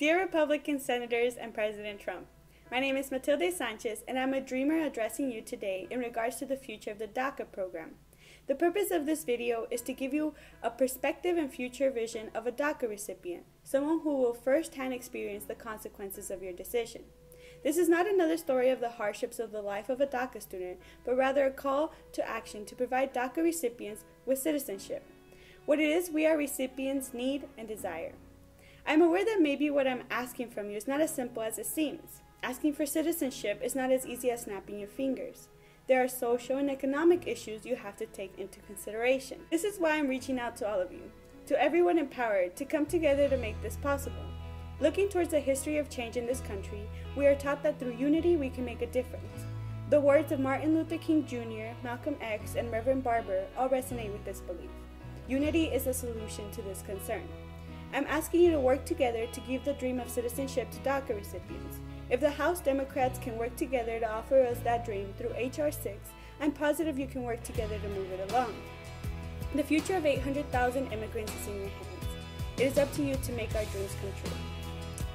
Dear Republican Senators and President Trump, my name is Matilde Sanchez, and I'm a dreamer addressing you today in regards to the future of the DACA program. The purpose of this video is to give you a perspective and future vision of a DACA recipient, someone who will firsthand experience the consequences of your decision. This is not another story of the hardships of the life of a DACA student, but rather a call to action to provide DACA recipients with citizenship. What it is we are recipients need and desire. I'm aware that maybe what I'm asking from you is not as simple as it seems. Asking for citizenship is not as easy as snapping your fingers. There are social and economic issues you have to take into consideration. This is why I'm reaching out to all of you, to everyone empowered, to come together to make this possible. Looking towards the history of change in this country, we are taught that through unity we can make a difference. The words of Martin Luther King Jr., Malcolm X, and Reverend Barber all resonate with this belief. Unity is a solution to this concern. I'm asking you to work together to give the dream of citizenship to DACA recipients. If the House Democrats can work together to offer us that dream through H.R. 6, I'm positive you can work together to move it along. The future of 800,000 immigrants is in your hands. It is up to you to make our dreams come true.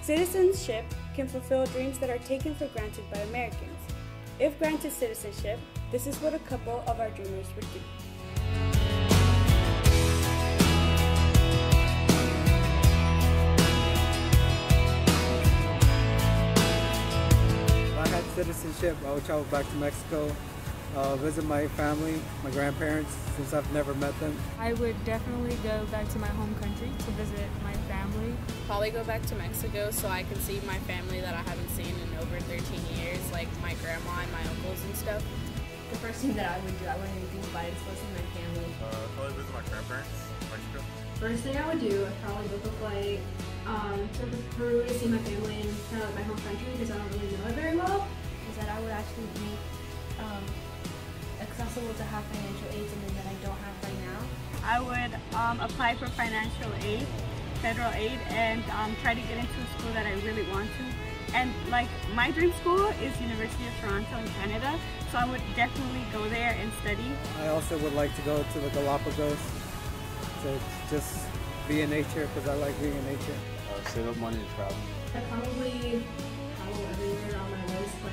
Citizenship can fulfill dreams that are taken for granted by Americans. If granted citizenship, this is what a couple of our dreamers would do. Citizenship, I would travel back to Mexico, uh, visit my family, my grandparents, since I've never met them. I would definitely go back to my home country to visit my family. Probably go back to Mexico so I can see my family that I haven't seen in over 13 years, like my grandma and my uncles and stuff. The first thing that I would do, I wouldn't even think about it, is go see my family. Uh, probably visit my grandparents in Mexico. First thing I would do, I'd probably book a flight um, to Peru to see my family in kind of like my home country because I don't really know it very well. Is that I would actually be um, accessible to have financial aid, something that I don't have right now. I would um, apply for financial aid, federal aid, and um, try to get into a school that I really want to. And like my dream school is University of Toronto in Canada, so I would definitely go there and study. I also would like to go to the Galapagos to just be in nature because I like being in nature. Uh, save up money to travel. I'd probably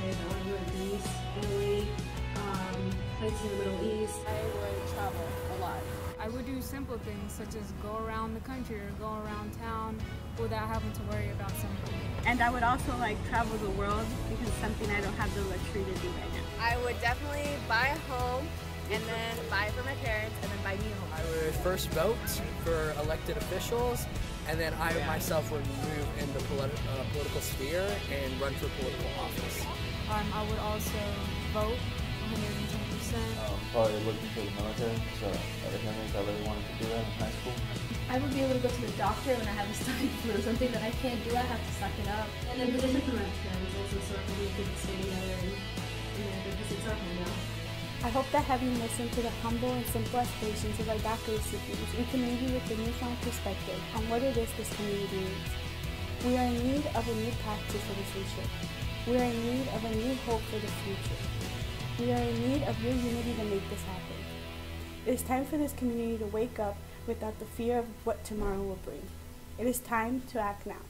I want to go to Greece, Italy, um, places in the Middle East. I would travel a lot. I would do simple things such as go around the country or go around town without having to worry about something. And I would also like travel the world because it's something I don't have the luxury to do right now. I would definitely buy a home and then buy it for my parents and then buy me a home. I would first vote for elected officials, and then I myself would move in the politi- uh, political sphere and run for political office. Um, I would also vote 110%. Um, probably looking for the military, so everything I really wanted to do that in high school. I would be able to go to the doctor when I have a stomach flu, something that I can't do, I have to suck it up. And then position for my parents also so we could stay together and you know, because it's our home now. I hope that having listened to the humble and simple aspirations of our DACA recipients, we can leave you with a newfound perspective on what it is this community needs. We are in need of a new path to citizenship. We are in need of a new hope for the future. We are in need of your unity to make this happen. It is time for this community to wake up without the fear of what tomorrow will bring. It is time to act now.